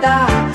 cantar.